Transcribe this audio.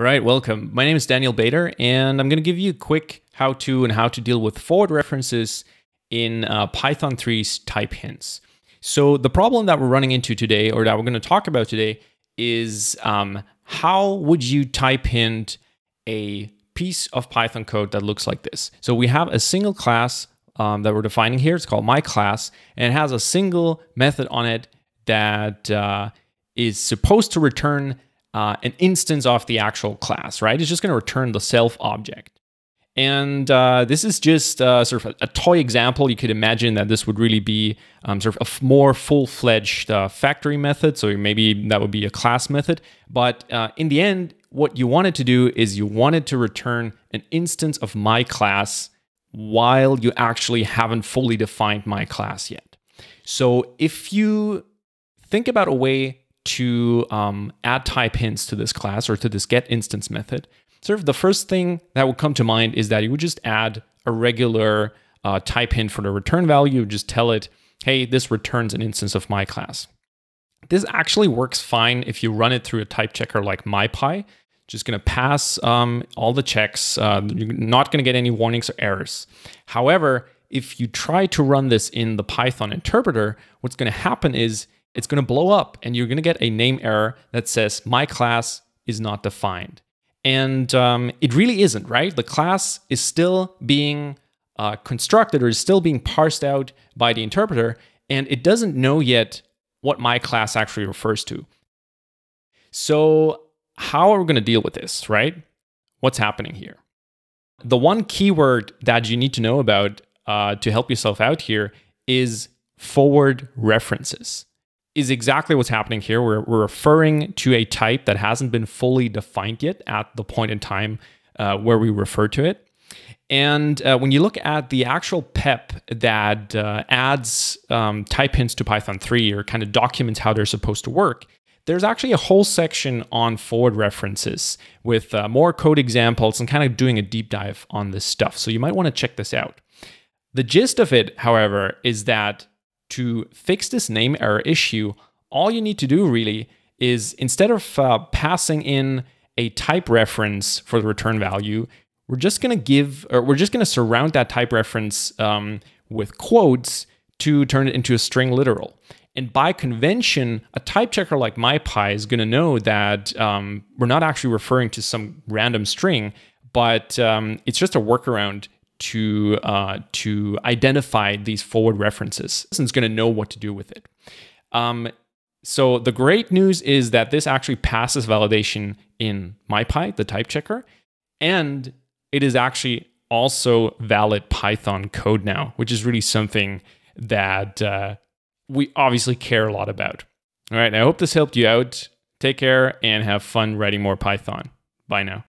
All right, welcome. My name is Daniel Bader, and I'm going to give you a quick how to and how to deal with forward references in uh, Python 3's type hints. So, the problem that we're running into today, or that we're going to talk about today, is um, how would you type hint a piece of Python code that looks like this? So, we have a single class um, that we're defining here. It's called my class, and it has a single method on it that uh, is supposed to return uh, an instance of the actual class, right? It's just going to return the self object. And uh, this is just uh, sort of a, toy example. You could imagine that this would really be um, sort of a more full-fledged uh, factory method. So maybe that would be a class method. But uh, in the end, what you wanted to do is you wanted to return an instance of my class while you actually haven't fully defined my class yet. So if you think about a way to um, add type hints to this class or to this get instance method, sort of the first thing that would come to mind is that you would just add a regular uh, type hint for the return value. Just tell it, hey, this returns an instance of my class. This actually works fine if you run it through a type checker like MyPy. Just going to pass um, all the checks. Uh, you're not going to get any warnings or errors. However, if you try to run this in the Python interpreter, what's going to happen is it's going to blow up and you're going to get a name error that says my class is not defined. And um, it really isn't, right? The class is still being uh, constructed or is still being parsed out by the interpreter, and it doesn't know yet what my class actually refers to. So, how are we going to deal with this, right? What's happening here? The one keyword that you need to know about uh, to help yourself out here is forward references is exactly what's happening here. We're, we're referring to a type that hasn't been fully defined yet at the point in time uh, where we refer to it. And uh, when you look at the actual PEP that uh, adds um, type hints to Python 3 or kind of documents how they're supposed to work, there's actually a whole section on forward references with uh, more code examples and kind of doing a deep dive on this stuff. So you might want to check this out. The gist of it, however, is that to fix this name error issue, all you need to do really is instead of uh, passing in a type reference for the return value, we're just going to give, or we're just going to surround that type reference um, with quotes to turn it into a string literal. And by convention, a type checker like MyPy is going to know that um, we're not actually referring to some random string, but um, it's just a workaround to uh, to identify these forward references. It's going to know what to do with it. Um, so the great news is that this actually passes validation in MyPy, the type checker, and it is actually also valid Python code now, which is really something that uh, we obviously care a lot about. All right, I hope this helped you out. Take care and have fun writing more Python. Bye now.